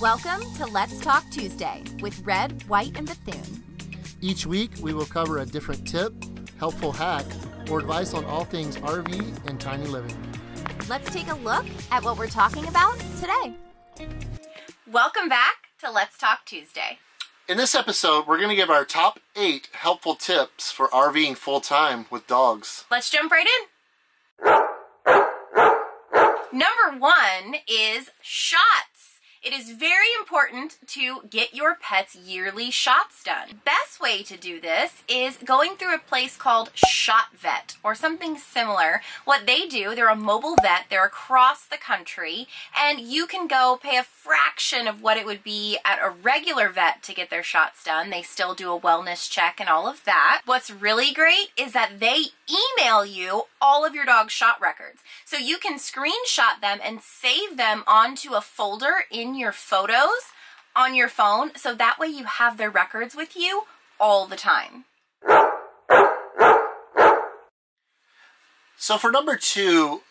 Welcome to Let's Talk Tuesday with Red, White, and Bethune. Each week, we will cover a different tip, helpful hack, or advice on all things RV and tiny living. Let's take a look at what we're talking about today. Welcome back to Let's Talk Tuesday. In this episode, we're going to give our top eight helpful tips for RVing full time with dogs. Let's jump right in. Number one is shots. It is very important to get your pet's yearly shots done. Best way to do this is going through a place called ShotVet or something similar. What they do, they're a mobile vet, they're across the country, and you can go pay a fraction of what it would be at a regular vet to get their shots done. They still do a wellness check and all of that. What's really great is that they email you all of your dog's shot records. So you can screenshot them and save them onto a folder in your photos on your phone so that way you have their records with you all the time. So for number two,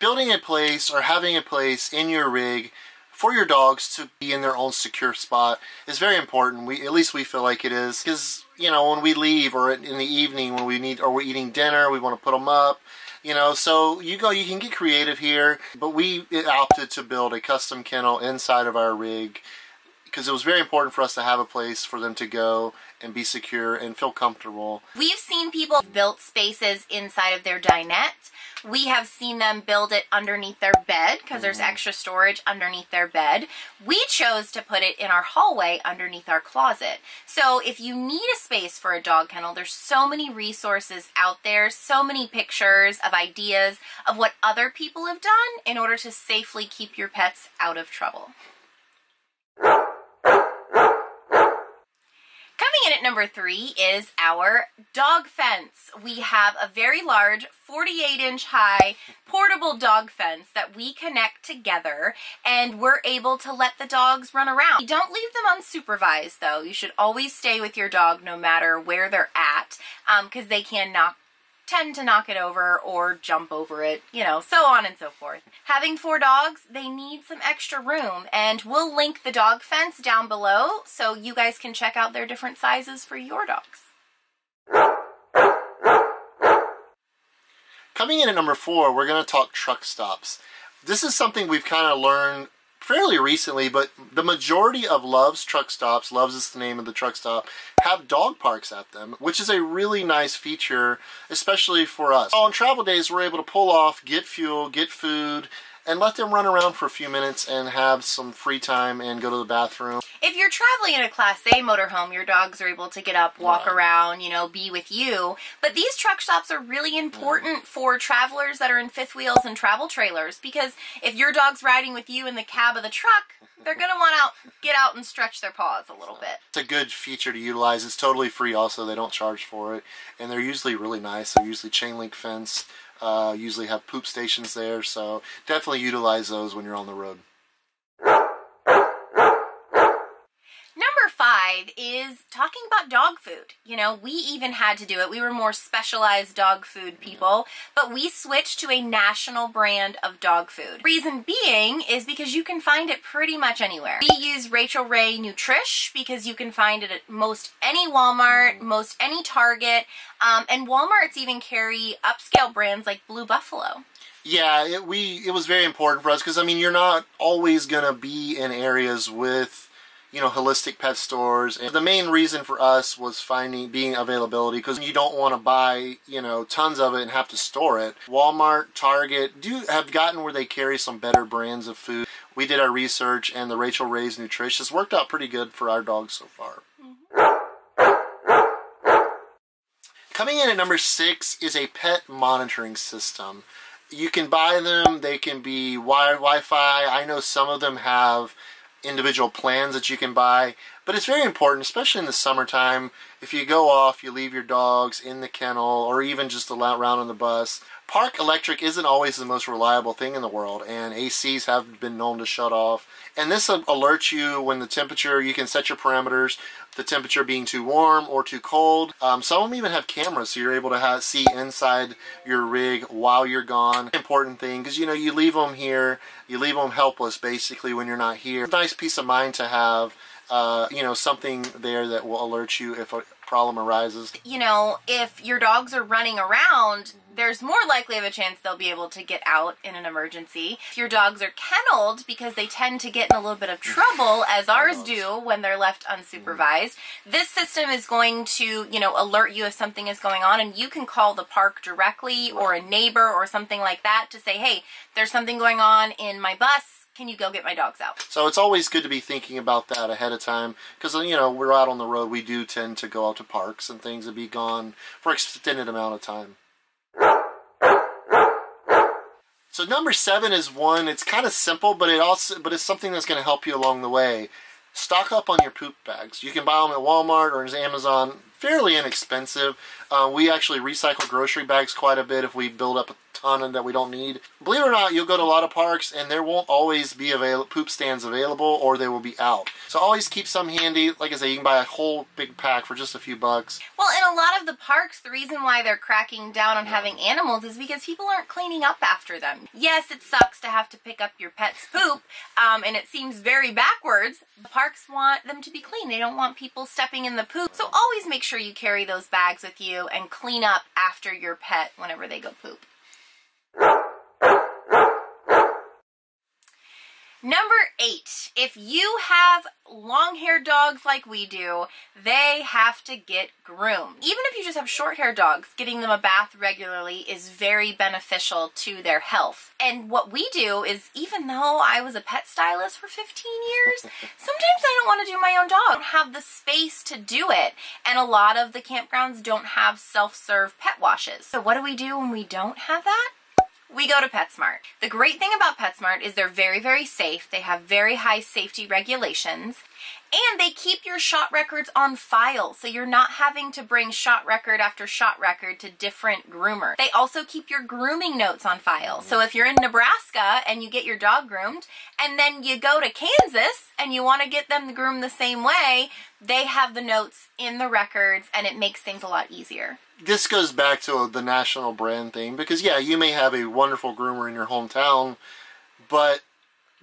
building a place or having a place in your rig for your dogs to be in their own secure spot is very important. We at least we feel like it is because you know when we leave or in the evening when we need or we're eating dinner, we want to put them up. You know, so you go, you can get creative here, but we opted to build a custom kennel inside of our rig because it was very important for us to have a place for them to go and be secure and feel comfortable. We've seen people build spaces inside of their dinette. We have seen them build it underneath their bed because mm. there's extra storage underneath their bed. We chose to put it in our hallway underneath our closet. So if you need a space for a dog kennel, there's so many resources out there, so many pictures of ideas of what other people have done in order to safely keep your pets out of trouble. Coming in at number three is our dog fence. We have a very large 48 inch high portable dog fence that we connect together and we're able to let the dogs run around. You don't leave them unsupervised though. You should always stay with your dog no matter where they're at because um, they can knock tend to knock it over or jump over it, you know, so on and so forth. Having four dogs, they need some extra room, and we'll link the dog fence down below so you guys can check out their different sizes for your dogs. Coming in at number four, we're going to talk truck stops. This is something we've kind of learned fairly recently, but the majority of Love's truck stops, Love's is the name of the truck stop, have dog parks at them, which is a really nice feature, especially for us. On travel days, we're able to pull off, get fuel, get food, and let them run around for a few minutes and have some free time and go to the bathroom. If you're traveling in a Class A motorhome, your dogs are able to get up, walk right. around, you know, be with you. But these truck stops are really important for travelers that are in fifth wheels and travel trailers because if your dog's riding with you in the cab of the truck, they're going to want to get out and stretch their paws a little bit. It's a good feature to utilize. It's totally free also. They don't charge for it. And they're usually really nice. They're usually chain link fence uh, usually have poop stations there, so definitely utilize those when you're on the road. Is talking about dog food. You know, we even had to do it. We were more specialized dog food people, but we switched to a national brand of dog food. Reason being is because you can find it pretty much anywhere. We use Rachael Ray Nutrish because you can find it at most any Walmart, most any Target, um, and Walmart's even carry upscale brands like Blue Buffalo. Yeah, it, we it was very important for us because I mean you're not always gonna be in areas with you know, holistic pet stores. And the main reason for us was finding being availability because you don't want to buy, you know, tons of it and have to store it. Walmart, Target do have gotten where they carry some better brands of food. We did our research and the Rachael Ray's Nutrish worked out pretty good for our dogs so far. Mm-hmm. Coming in at number six is a pet monitoring system. You can buy them. They can be wired Wi-Fi. I know some of them have individual plans that you can buy. But it's very important, especially in the summertime, if you go off, you leave your dogs in the kennel or even just around on the bus. park electric isn't always the most reliable thing in the world, and ACs have been known to shut off. And this alerts you when the temperature, you can set your parameters, the temperature being too warm or too cold. Um, some of them even have cameras, so you're able to have, see inside your rig while you're gone. Important thing, because you know, you leave them here, you leave them helpless basically when you're not here. Nice peace of mind to have uh, you know, something there that will alert you if problem arises. You know, if your dogs are running around, there's more likely of a chance they'll be able to get out in an emergency. If your dogs are kenneled because they tend to get in a little bit of trouble, as ours do when they're left unsupervised, mm-hmm. this system is going to, you know, alert you if something is going on and you can call the park directly or a neighbor or something like that to say, hey, there's something going on in my bus can you go get my dogs out? So it's always good to be thinking about that ahead of time because, you know, we're out on the road. We do tend to go out to parks and things and be gone for extended amount of time. So number seven is one, it's kind of simple, but it also, but it's something that's going to help you along the way. Stock up on your poop bags. You can buy them at Walmart or Amazon, fairly inexpensive. Uh, we actually recycle grocery bags quite a bit if we build up a ton that we don't need. Believe it or not, you'll go to a lot of parks and there won't always be avail poop stands available or they will be out. So always keep some handy. Like I say, you can buy a whole big pack for just a few bucks. Well, in a lot of the parks, the reason why they're cracking down on having animals is because people aren't cleaning up after them. Yes, it sucks to have to pick up your pet's poop, um, and it seems very backwards. The parks want them to be clean. They don't want people stepping in the poop. So always make sure you carry those bags with you and clean up after your pet whenever they go poop. Number eight, if you have long-haired dogs like we do, they have to get groomed. Even if you just have short-haired dogs, getting them a bath regularly is very beneficial to their health. And what we do is, even though I was a pet stylist for 15 years, sometimes I don't want to do my own dog. I don't have the space to do it. And a lot of the campgrounds don't have self-serve pet washes. So what do we do when we don't have that? We go to PetSmart. The great thing about PetSmart is they're very, very safe. They have very high safety regulations. And they keep your shot records on file, so you're not having to bring shot record after shot record to different groomers. They also keep your grooming notes on file. So if you're in Nebraska and you get your dog groomed, and then you go to Kansas and you want to get them groomed the same way, they have the notes in the records and it makes things a lot easier. This goes back to the national brand thing because, yeah, you may have a wonderful groomer in your hometown, but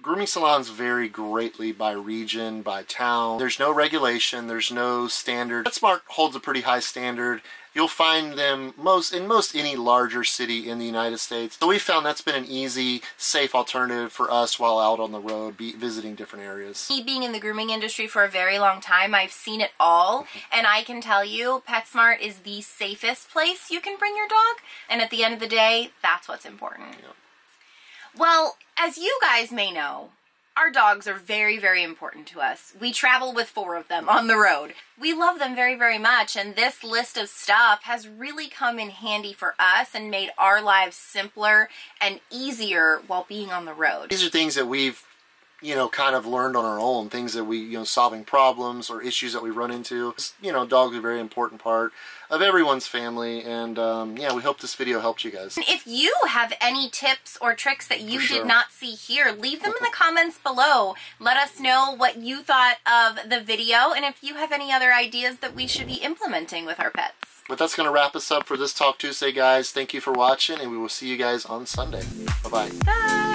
Grooming salons vary greatly by region, by town. There's no regulation, there's no standard. PetSmart holds a pretty high standard. You'll find them most in most any larger city in the United States. So we found that's been an easy, safe alternative for us while out on the road, be, visiting different areas. Me being in the grooming industry for a very long time, I've seen it all, and I can tell you PetSmart is the safest place you can bring your dog, and at the end of the day, that's what's important. Yep. Well, as you guys may know, our dogs are very, very important to us. We travel with four of them on the road. We love them very, very much, and this list of stuff has really come in handy for us and made our lives simpler and easier while being on the road. These are things that we've you know, kind of learned on our own, things that we, you know, solving problems or issues that we run into. You know, dogs are a very important part of everyone's family, and um, yeah, we hope this video helped you guys. If you have any tips or tricks that you sure. did not see here, leave them in the comments below. Let us know what you thought of the video, and if you have any other ideas that we should be implementing with our pets. But that's going to wrap us up for this Talk Tuesday, guys. Thank you for watching, and we will see you guys on Sunday. Bye-bye. Bye.